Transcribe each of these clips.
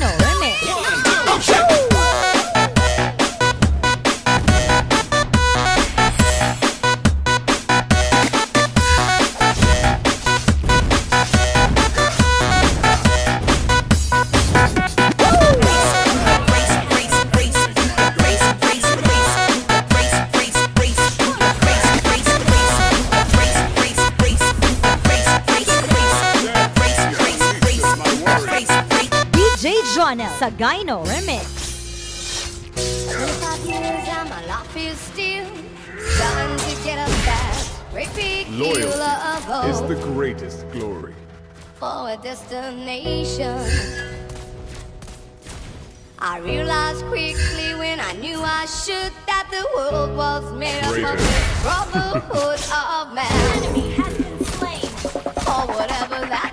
Jonel Sagayno Remix. DJ Sagayno Remix. Twenty-five years and my life is still trying to get us back. Great big deal Loyalty of is the greatest glory. for a destination. I realized quickly when I knew I should that the world was made up of Greater. the brotherhood of man. Enemy has been slain, or whatever that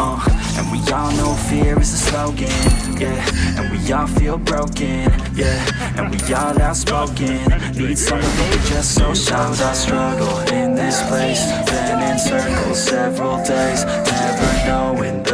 Uh, and we all know fear is a slogan, yeah. And we all feel broken, yeah. And we all outspoken. Need could just so shout I struggle in this place. Been in circles several days, never knowing the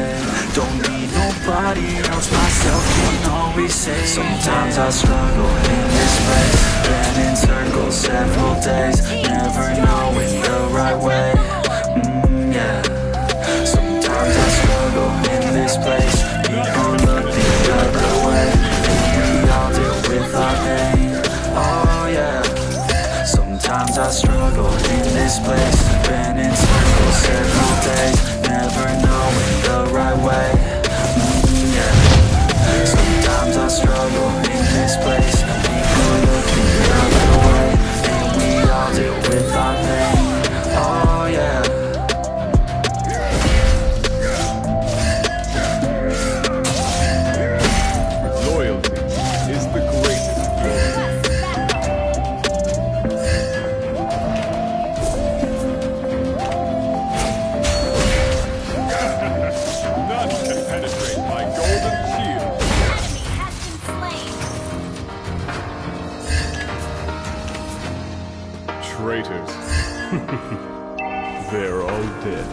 Don't need nobody else, myself can always say. Sometimes I struggle in this place Been in circles several days Never knowing the right way Traitors. They're all dead.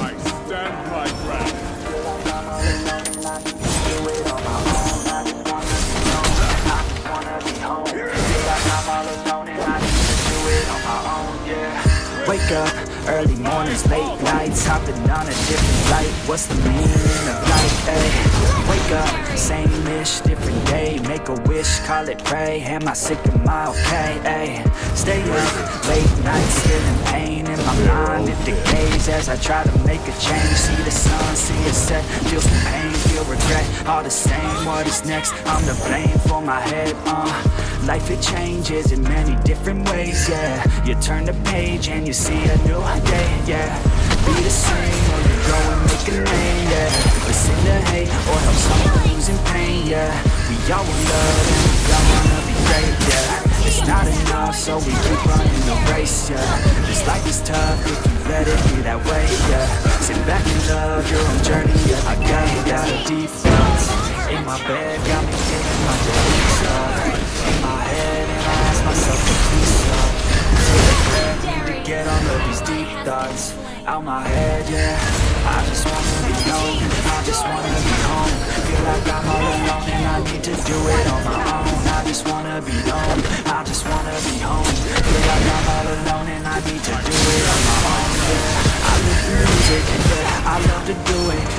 I stand my ground. Wake up, early mornings, late nights Hopping on a different flight. What's the meaning of life, ayy? Wake up, same-ish, different day Make a wish, call it pray. Am I sick, am I okay, ayy? Stay up, late nights, feeling pain in my mind. It decays as I try to make a change. See the sun, see it set All the same, what is next? I'm to blame for my head, uh. Life it changes in many different ways, yeah. You turn the page and you see a new day, yeah. Be the same or you go and make a name, yeah. Listen to hate or help someone who's in pain, yeah. We all want love and we all wanna be great, yeah. It's not enough so we keep running the race, yeah. This life is tough if you let it be that way, yeah. Sit back and love your own journey, yeah. I got, got a deep In my bed, got me feeling like a weak in my head and I ask myself to please stop Take a breath, need to get all of these deep thoughts. Out my head, yeah. I just wanna be known, I just wanna be home. Feel like I'm all alone and I need to do it on my own. I just wanna be known, I just wanna be home. Feel like I'm all alone and I need to do it on my own, yeah. I live for music,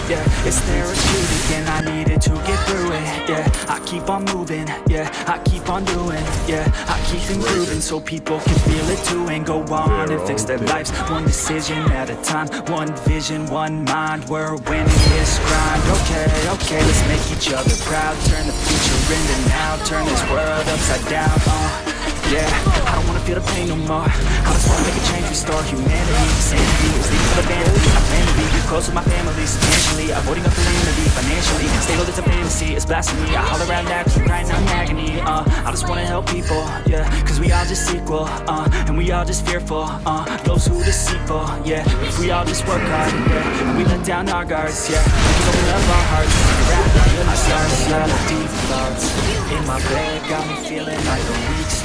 yeah It's therapeutic and I needed to get through it, yeah I keep on moving, yeah, I keep on doing, yeah I keep improving so people can feel it too And go on and fix their lives, one decision at a time One vision, one mind, we're winning this grind. Okay, okay, let's make each other proud. Turn the future into now, turn this world upside down, uh yeah, I don't wanna feel the pain no more. I just wanna make a change, restore humanity. Sanity, it's leaving for the vanity I plan to be close with my family. Substantially, avoiding a calamity Financially, stay stable it's a fantasy It's blasphemy, I holler out naturally Crying out in agony, uh I just wanna help people, yeah Cause we all just equal, uh And we all just fearful, uh Those who deceitful, yeah. If we all just work hard, yeah And we let down our guards, yeah. We can open up our hearts Wrap my stars, yeah Deep thoughts In my bed, got me feeling like a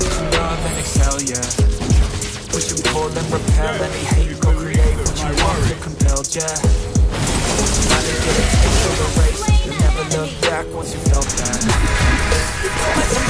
you love and excel, yeah. Push and pull and repel any hate, go create what you want, feel compelled, yeah? Gotta get a taste of the race, you'll never look back once you felt that